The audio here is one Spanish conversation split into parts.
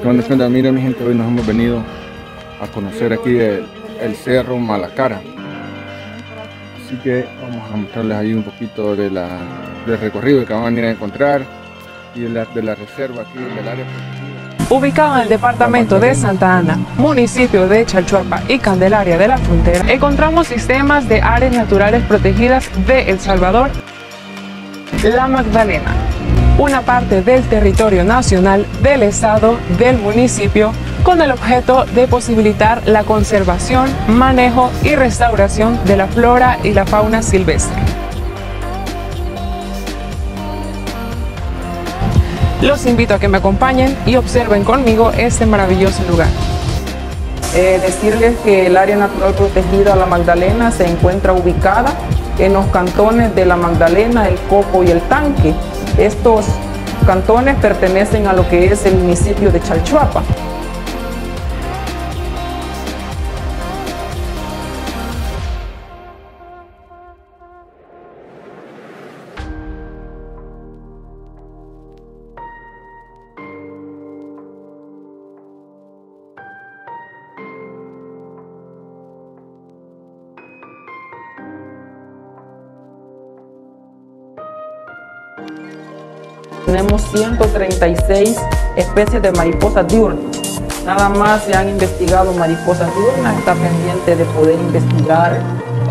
¿Qué onda, qué onda? Mira mi gente, hoy nos hemos venido a conocer aquí el, cerro Malacara. Así que vamos a mostrarles ahí un poquito de la, del recorrido que van a venir a encontrar y de la, de la reserva aquí del área. Ubicado en el departamento de Santa Ana, municipio de Chalchuapa y Candelaria de la Frontera, encontramos sistemas de áreas naturales protegidas de El Salvador, La Magdalena, una parte del territorio nacional del estado del municipio con el objeto de posibilitar la conservación, manejo y restauración de la flora y la fauna silvestre. Los invito a que me acompañen y observen conmigo este maravilloso lugar. Eh, decirles que el área natural protegida La Magdalena se encuentra ubicada en los cantones de La Magdalena, El Coco y El Tanque. Estos cantones pertenecen a lo que es el municipio de Chalchuapa. Tenemos 136 especies de mariposas diurnas. Nada más se han investigado mariposas diurnas, está pendiente de poder investigar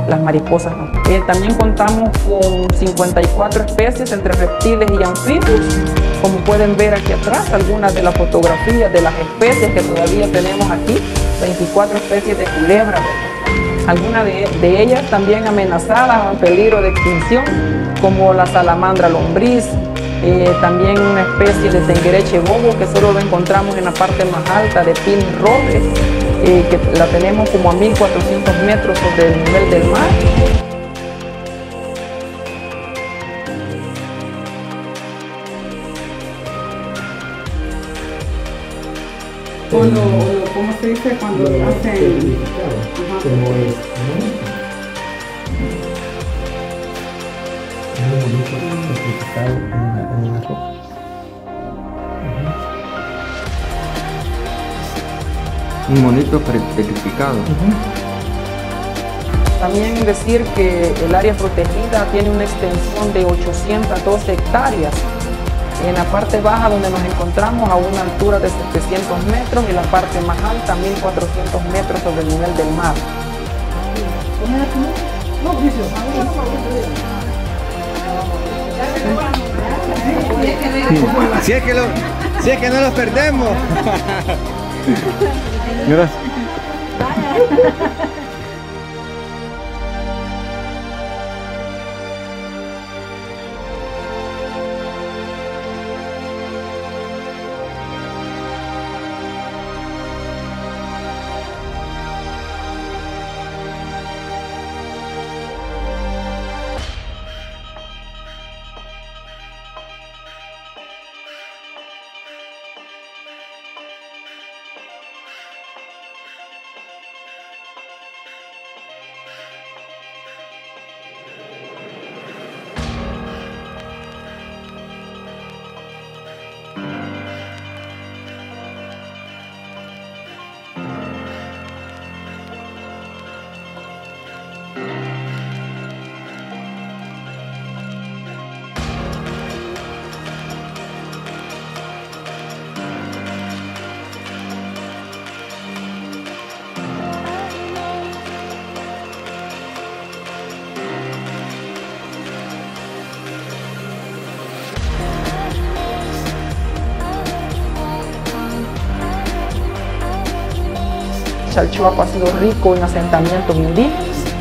las mariposas. Eh, también contamos con 54 especies entre reptiles y anfibios. Como pueden ver aquí atrás, algunas de las fotografías de las especies que todavía tenemos aquí, 24 especies de culebras. Algunas de, de ellas también amenazadas en peligro de extinción, como la salamandra lombriz, eh, también una especie de tenguereche bobo que solo lo encontramos en la parte más alta de Pin Robles, eh, que la tenemos como a 1400 metros sobre el nivel del mar. O lo, ¿cómo se dice cuando hacen? Ajá. Petrificado en una, en una roca. Un monito petrificado. También decir que el área protegida tiene una extensión de 812 hectáreas. En la parte baja donde nos encontramos a una altura de 700 metros y la parte más alta 1400 metros sobre el nivel del mar. Si es que, lo, si es que no los perdemos. Gracias. Chalchuapa ha sido rico en asentamientos indígenas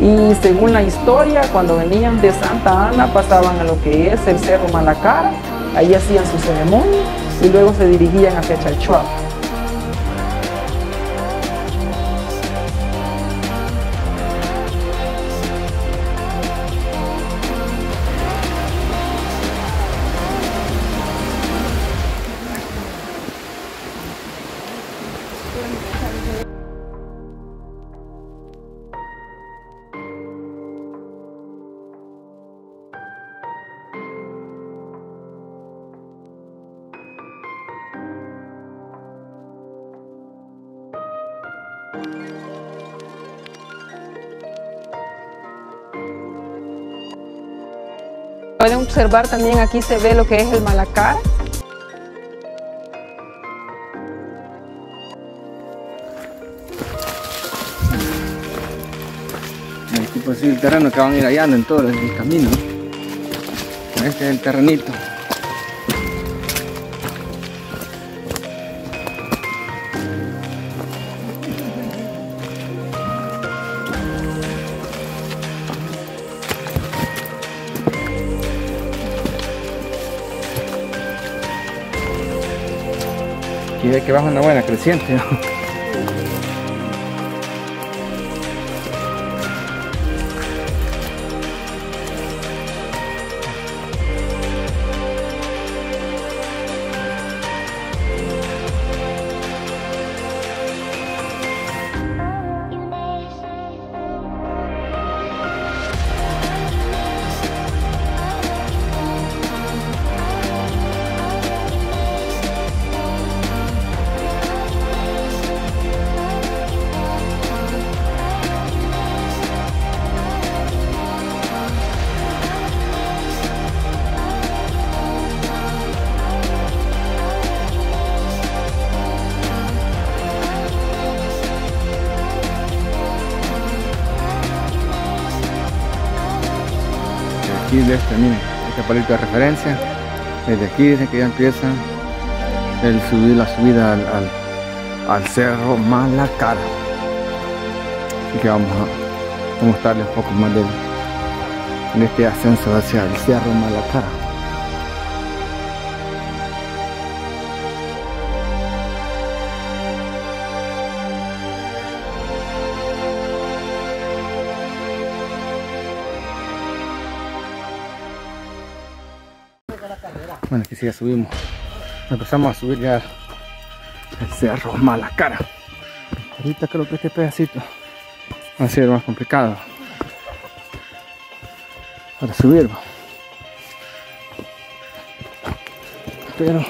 y según la historia, cuando venían de Santa Ana pasaban a lo que es el Cerro Malacara, ahí hacían su ceremonia y luego se dirigían hacia Chalchuapa. Pueden observar también aquí se ve lo que es el malacar. Pues sí, el terreno que van a ir hallando en todo el camino. Este es el terrenito. Aquí ve que baja una buena creciente. Palito de referencia. Desde aquí dice que ya empieza el subir la subida al, al, al cerro Malacara. Así que vamos a, mostrarles un poco más del, de este ascenso hacia el cerro Malacara. Bueno, aquí sí ya subimos. Empezamos a subir ya el cerro Malacara. Ahorita creo que este pedacito va a ser más complicado para subir. Pero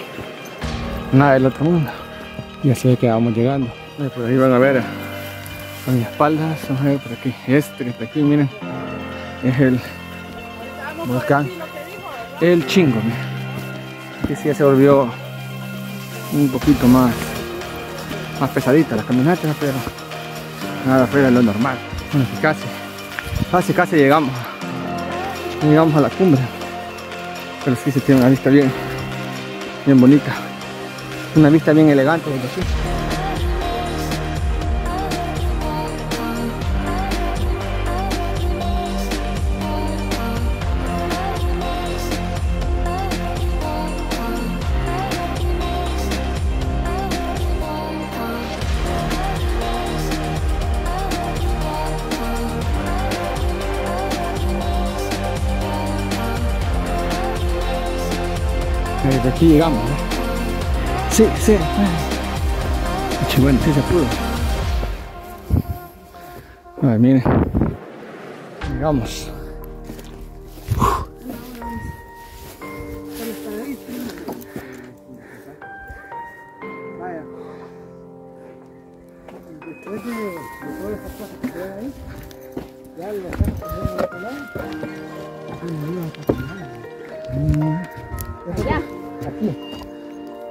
nada del otro mundo. Ya se ve que vamos llegando. Por ahí van a ver a mi espalda. Vamos ver por aquí. Este que está aquí, miren. Es el volcán. El chingo, que sí ya se volvió un poquito más más pesadita la caminata pero nada fuera lo normal. Bueno casi casi casi llegamos. Llegamos a la cumbre. Pero sí se tiene una vista bien bien bonita. Una vista bien elegante desde aquí aquí llegamos, ¿no? Sí, sí. Ay, bueno, sí se pudo. A ver, miren. Llegamos.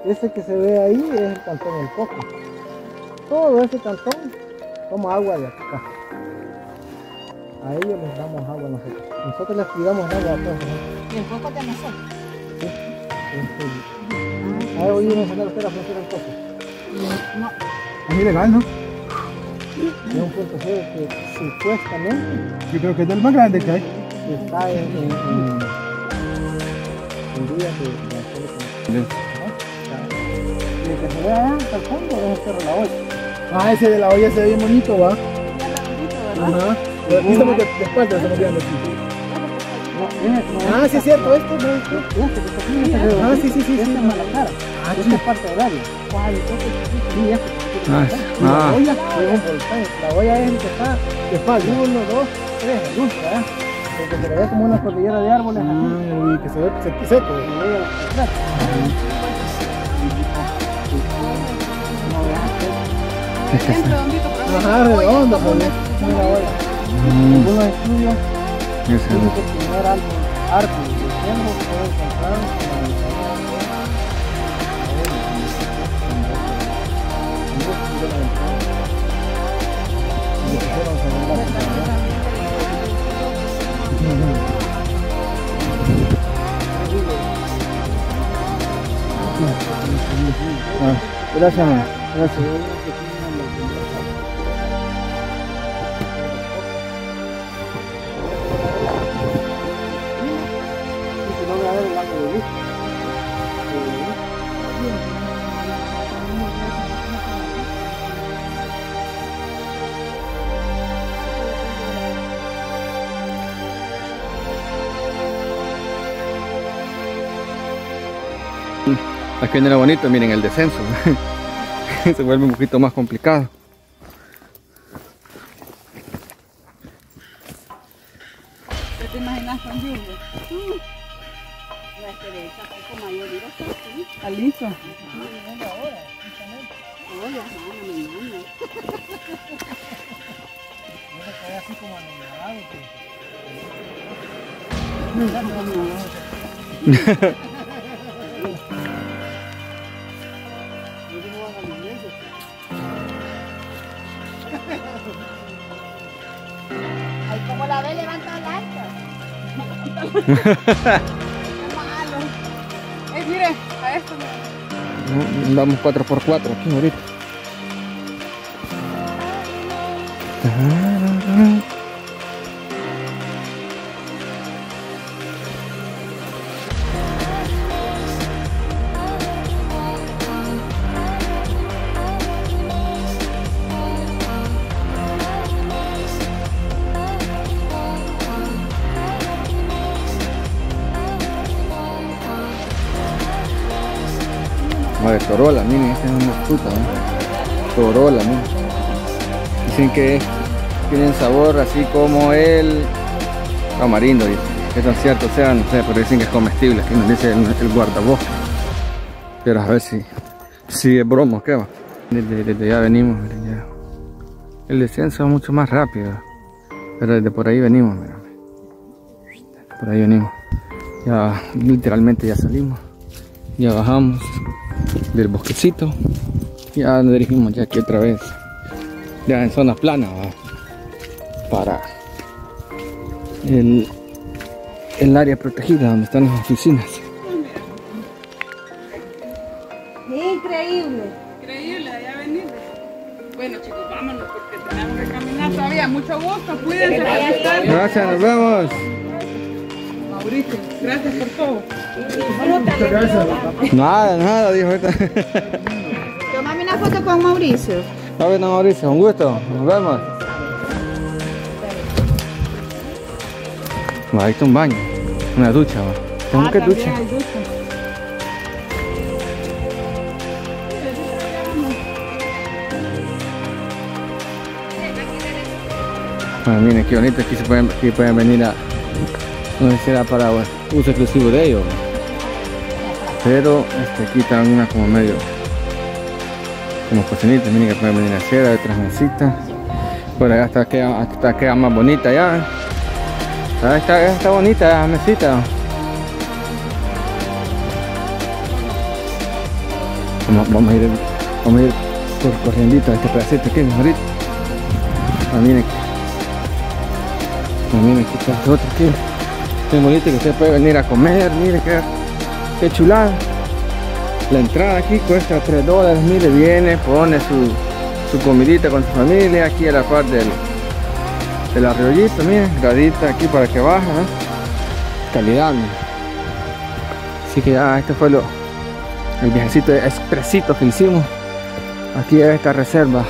Ese que se ve ahí es el cantón El Coco. Todo ese cantón toma agua de acá. A ellos les damos agua nosotros. Nosotros les cuidamos agua a todos. ¿Y el coco de nosotros? ¿Ha oído mencionar usted la frontera del Coco? No. Es ilegal, ¿no? Es un punto ciego que supuestamente Yo creo que es el más grande que hay. está en, en, en, en días de, que se hasta el fondo es el Cerro La Olla. Ah, ese de la olla se ve bien bonito, ¿va? Ya lo han dicho, ¿verdad? Ajá. Pero aquí estamos de, de espalda, estamos viendo aquí. No, ese no Ah, sí es cierto, este, ¿no? es este este es Ah, sí, sí, sí, Este sí. es Malacara. Ah, Esta es parte. Este es sí, este Ah, la ah. olla es. La olla es el que está de espalda. Uno, dos, tres, último, ¿verdad? El que se le ve como una cordillera de árboles. Ah, y que se ve seco, Bien que algo, tiempo que gracias. Aquí viene lo bonito, miren el descenso. Se vuelve un poquito más complicado. ¿Está listo? Oye, ajá, no me mames. Ay, como la ve, levanta el alto. esto me... Vamos 4x4 aquí ahorita. A ver, torola, miren, esta es una fruta, ¿no? Torola, miren. Dicen que tienen sabor así como el tamarindo, dicen. Que tan cierto sea, no sé, pero dicen que es comestible, aquí nos dice el, el guardabosque. Pero a ver si, si es broma, ¿qué va? Desde, desde ya venimos, miren, ya. El descenso es mucho más rápido, pero desde por ahí venimos, miren. Por ahí venimos. Ya literalmente ya salimos. Ya bajamos del bosquecito. Ya nos dirigimos ya aquí otra vez. Ya en zona plana. Para el, el área protegida donde están las oficinas. Mauricio, gracias por todo. Nada, nada, dijo ahorita. Tomame una foto con Mauricio. Ver, don Mauricio, un gusto. Nos vemos. Va, ahí está un baño. Una ducha, va. ¿Cómo que ducha? Hay ducha. Bueno, miren qué bonito, aquí, se pueden, aquí pueden venir a... No sé para uso exclusivo de ellos. Pero este, aquí están una como medio... Como cocinitas, miren que pueden venir a hay otras mesitas. Por allá está queda, hasta queda más bonita ya. Ahí está, está bonita la mesita. Vamos, vamos a ir, vamos a ir por este pedacito aquí, ahorita. Ah, miren Ah, miren aquí está otro aquí. Qué bonito que usted puede venir a comer, mire qué, qué chulada. La entrada aquí cuesta 3 dólares, mire, viene, pone su, su comidita con su familia aquí a la par del, arroyito, miren, gradita aquí para que baja, calidad. Así que ya este fue lo, el viajecito expresito que hicimos aquí esta reserva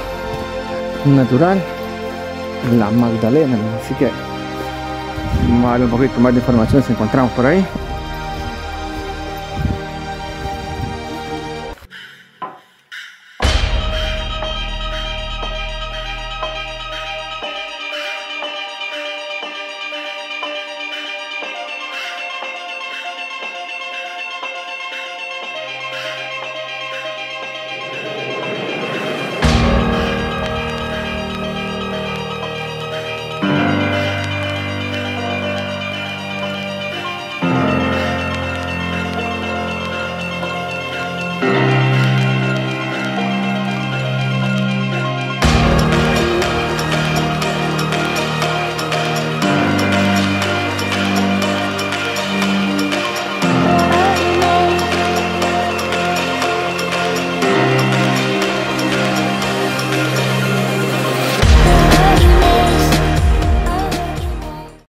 natural, la Magdalena, así que vamos a darle un poquito más de información si encontramos por ahí.